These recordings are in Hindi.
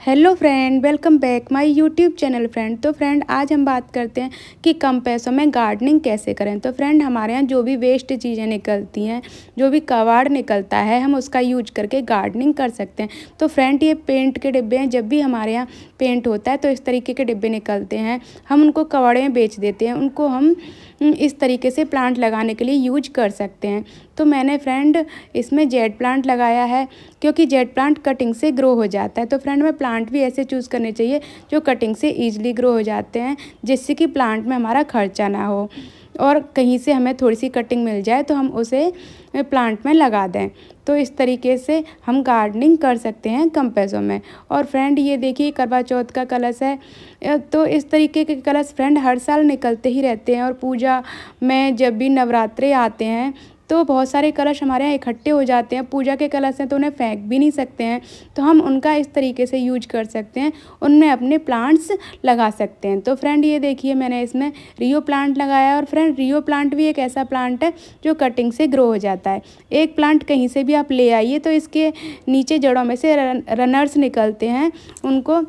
Hello friend, welcome back my YouTube channel friend. तो फ्रेंड, आज हम बात करते हैं कि कम पैसों में गार्डनिंग कैसे करें। तो फ्रेंड, हमारे यहाँ जो भी वेस्ट चीज़ें निकलती हैं, जो भी कबाड़ निकलता है, हम उसका यूज़ करके गार्डनिंग कर सकते हैं। तो फ्रेंड, ये पेंट के डिब्बे हैं, जब भी हमारे यहाँ पेंट होता है तो इस तरीके के डिब्बे निकलते हैं। हम उनको कबाड़े में बेच देते हैं, उनको हम इस तरीके से प्लांट लगाने के लिए यूज़ कर सकते हैं। तो मैंने फ्रेंड, इसमें जेड प्लांट लगाया है, क्योंकि जेड प्लांट कटिंग से ग्रो हो जाता है। तो फ्रेंड, में प्लांट भी ऐसे चूज़ करने चाहिए जो कटिंग से ईजिली ग्रो हो जाते हैं, जिससे कि प्लांट में हमारा खर्चा ना हो। और कहीं से हमें थोड़ी सी कटिंग मिल जाए तो हम उसे प्लांट में लगा दें। तो इस तरीके से हम गार्डनिंग कर सकते हैं कम पैसों में। और फ्रेंड ये देखिए, करवा चौथ का कलश है। तो इस तरीके के कलश फ्रेंड हर साल निकलते ही रहते हैं। और पूजा में जब भी नवरात्रे आते हैं तो बहुत सारे कलश हमारे यहाँ इकट्ठे हो जाते हैं, पूजा के कलश हैं तो उन्हें फेंक भी नहीं सकते हैं तो हम उनका इस तरीके से यूज़ कर सकते हैं, उनमें अपने प्लांट्स लगा सकते हैं। तो फ्रेंड ये देखिए मैंने इसमें रियो प्लांट लगाया और फ्रेंड रियो प्लांट भी एक ऐसा प्लांट है जो कटिंग से ग्रो हो जाता है। एक प्लांट कहीं से भी आप ले आइए तो इसके नीचे जड़ों में से रनर्स निकलते हैं, उनको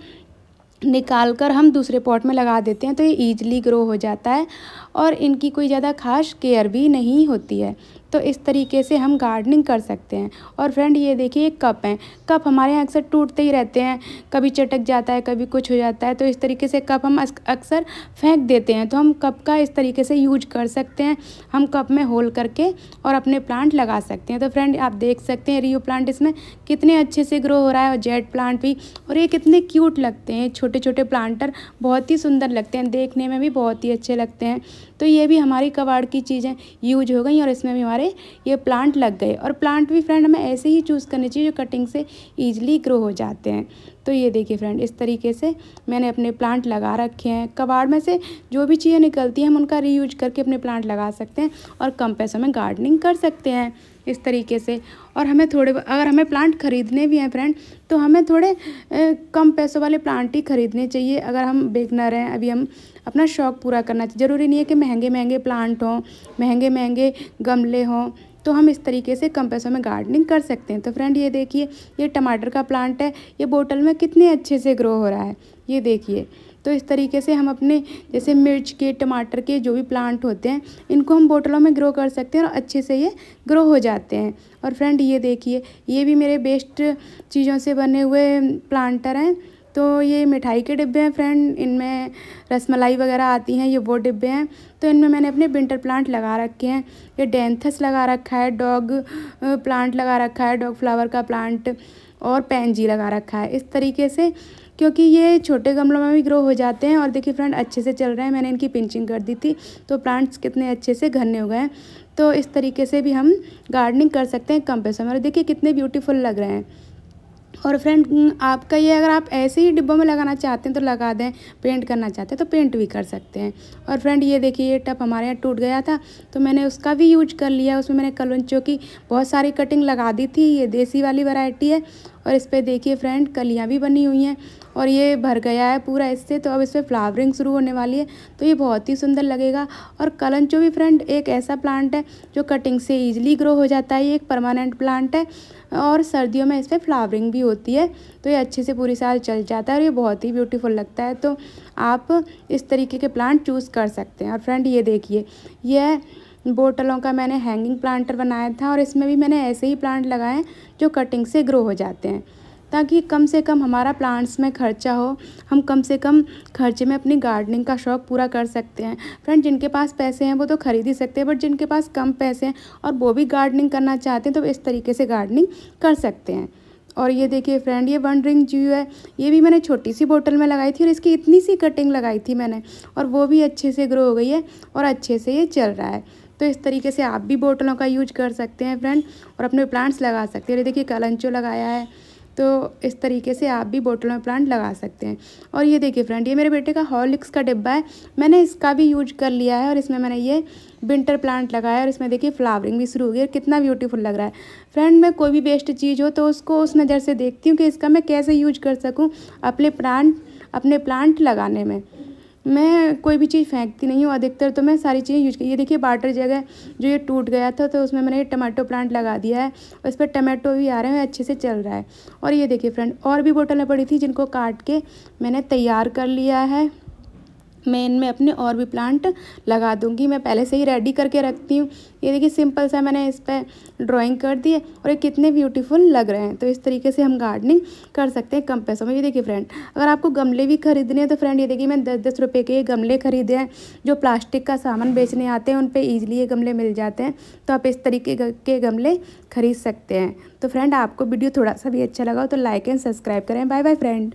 निकाल कर हम दूसरे पॉट में लगा देते हैं तो ये ईजिली ग्रो हो जाता है और इनकी कोई ज़्यादा खास केयर भी नहीं होती है। तो इस तरीके से हम गार्डनिंग कर सकते हैं। और फ्रेंड ये देखिए एक कप है। कप हमारे यहाँ अक्सर टूटते ही रहते हैं। कभी चटक जाता है, कभी कुछ हो जाता है। तो इस तरीके से कप हम अक्सर फेंक देते हैं। तो हम कप का इस तरीके से यूज़ कर सकते हैं। हम कप में होल करके और अपने प्लांट लगा सकते हैं। तो फ्रेंड आप देख सकते हैं रियो प्लांट इसमें कितने अच्छे से ग्रो हो रहा है और जेड प्लांट भी। और ये कितने क्यूट लगते हैं छोटे छोटे प्लांटर बहुत ही सुंदर लगते हैं, देखने में भी बहुत ही अच्छे लगते हैं। तो ये भी हमारी कबाड़ की चीज़ें यूज़ हो गई और इसमें भी हमारे ये प्लांट लग गए। और प्लांट भी फ्रेंड हमें ऐसे ही चूज़ करने चाहिए जो कटिंग से ईजिली ग्रो हो जाते हैं। तो ये देखिए फ्रेंड इस तरीके से मैंने अपने प्लांट लगा रखे हैं। कबाड़ में से जो भी चीज़ें निकलती हैं हम उनका रीयूज करके अपने प्लांट लगा सकते हैं और कम पैसों में गार्डनिंग कर सकते हैं इस तरीके से। और हमें थोड़े अगर हमें प्लांट ख़रीदने भी हैं फ्रेंड तो हमें थोड़े ए, कम पैसों वाले प्लांट ही ख़रीदने चाहिए। अगर हम बेगनर हैं अभी हम अपना शौक़ पूरा करना चाहिए। ज़रूरी नहीं है कि महँगे महँगे प्लांट हों महँगे महँगे गमले हों तो हम इस तरीके से कम पैसों में गार्डनिंग कर सकते हैं। तो फ्रेंड ये देखिए, ये टमाटर का प्लांट है, ये बोतल में कितने अच्छे से ग्रो हो रहा है। ये देखिए तो इस तरीके से हम अपने, जैसे मिर्च के, टमाटर के जो भी प्लांट होते हैं, इनको हम बोटलों में ग्रो कर सकते हैं और अच्छे से ये ग्रो हो जाते हैं। और फ्रेंड ये देखिए, ये भी मेरे बेस्ट चीज़ों से बने हुए प्लांटर हैं। तो ये मिठाई के डिब्बे हैं फ्रेंड, इनमें रसमलाई वगैरह आती हैं, ये वो डिब्बे हैं। तो इनमें मैंने अपने विंटर प्लांट लगा रखे हैं। ये डेंथस लगा रखा है, डॉग प्लांट लगा रखा है, डॉग फ्लावर का प्लांट और पैंजी लगा रखा है। इस तरीके से, क्योंकि ये छोटे गमलों में भी ग्रो हो जाते हैं और देखिए फ्रेंड, अच्छे से चल रहे हैं। मैंने इनकी पिंचिंग कर दी थी तो प्लांट्स कितने अच्छे से घने हो गए हैं। तो इस तरीके से भी हम गार्डनिंग कर सकते हैं कम पैसों में। और देखिए कितने ब्यूटीफुल लग रहे हैं। और फ्रेंड आपका ये अगर आप ऐसे ही डिब्बों में लगाना चाहते हैं तो लगा दें पेंट करना चाहते हैं तो पेंट भी कर सकते हैं। और फ्रेंड ये देखिए, ये टप हमारे यहाँ टूट गया था तो मैंने उसका भी यूज़ कर लिया। उसमें मैंने कलवंचों की बहुत सारी कटिंग लगा दी थी। ये देसी वाली वैरायटी है और इस पर देखिए फ्रेंड कलियाँ भी बनी हुई हैं। और ये भर गया है पूरा इससे तो अब इस पर फ्लावरिंग शुरू होने वाली है तो ये बहुत ही सुंदर लगेगा। और कलंचो भी फ्रेंड एक ऐसा प्लांट है जो कटिंग से ईजिली ग्रो हो जाता है, ये एक परमानेंट प्लांट है। और सर्दियों में इस पर फ्लावरिंग भी होती है तो ये अच्छे से पूरी साल चल जाता है और ये बहुत ही ब्यूटीफुल लगता है। तो आप इस तरीके के प्लांट चूज़ कर सकते हैं। और फ्रेंड ये देखिए, यह बोटलों का मैंने हैंगिंग प्लांटर बनाया था और इसमें भी मैंने ऐसे ही प्लांट लगाए जो कटिंग से ग्रो हो जाते हैं। ताकि कम से कम हमारा प्लांट्स में खर्चा हो। हम कम से कम खर्चे में अपनी गार्डनिंग का शौक़ पूरा कर सकते हैं। फ्रेंड जिनके पास पैसे हैं, वो तो खरीद ही सकते हैं बट जिनके पास कम पैसे हैं और वो भी गार्डनिंग करना चाहते हैं तो इस तरीके से गार्डनिंग कर सकते हैं। और ये देखिए फ्रेंड ये वन रिंग जीव है। ये भी मैंने छोटी सी बोतल में लगाई थी और इसकी इतनी सी कटिंग लगाई थी मैंने और वो भी अच्छे से ग्रो हो गई है और अच्छे से ये चल रहा है। तो इस तरीके से आप भी बोतलों का यूज़ कर सकते हैं फ्रेंड और अपने प्लांट्स लगा सकते हैं। ये देखिए कलंचो लगाया है। तो इस तरीके से आप भी बोटल में प्लांट लगा सकते हैं। और ये देखिए फ्रेंड ये मेरे बेटे का हॉलिक्स का डिब्बा है। मैंने इसका भी यूज़ कर लिया है और इसमें मैंने ये विंटर प्लांट लगाया और इसमें देखिए फ्लावरिंग भी शुरू हो गई और कितना ब्यूटीफुल लग रहा है। फ्रेंड मैं कोई भी बेस्ट चीज़ हो तो उसको उस नज़र से देखती हूँ कि इसका मैं कैसे यूज़ कर सकूँ अपने प्लांट अपने प्लांट लगाने में। मैं कोई भी चीज़ फेंकती नहीं हूँ, अधिकतर तो मैं सारी चीज़ें यूज़ की, ये देखिए बाटर जगह जो ये टूट गया था तो उसमें मैंने ये टमाटो प्लांट लगा दिया है और इस पर टमाटो भी आ रहे हैं, अच्छे से चल रहा है। और ये देखिए फ्रेंड और भी बोटलें पड़ी थी जिनको काट के मैंने तैयार कर लिया है। मैं इनमें अपने और भी प्लांट लगा दूँगी। मैं पहले से ही रेडी करके रखती हूँ। ये देखिए सिंपल सा मैंने इस पर ड्राइंग कर दी है और ये कितने ब्यूटीफुल लग रहे हैं। तो इस तरीके से हम गार्डनिंग कर सकते हैं कम पैसों में। ये देखिए फ्रेंड अगर आपको गमले भी खरीदने हैं तो फ्रेंड ये देखिए मैंने दस दस रुपये के ये गमले खरीदे हैं, जो प्लास्टिक का सामान बेचने आते हैं उन पर ईजिली ये गमले मिल जाते हैं। तो आप इस तरीके के गमले खरीद सकते हैं। तो फ्रेंड आपको वीडियो थोड़ा सा भी अच्छा लगा हो तो लाइक एंड सब्सक्राइब करें। Bye bye friend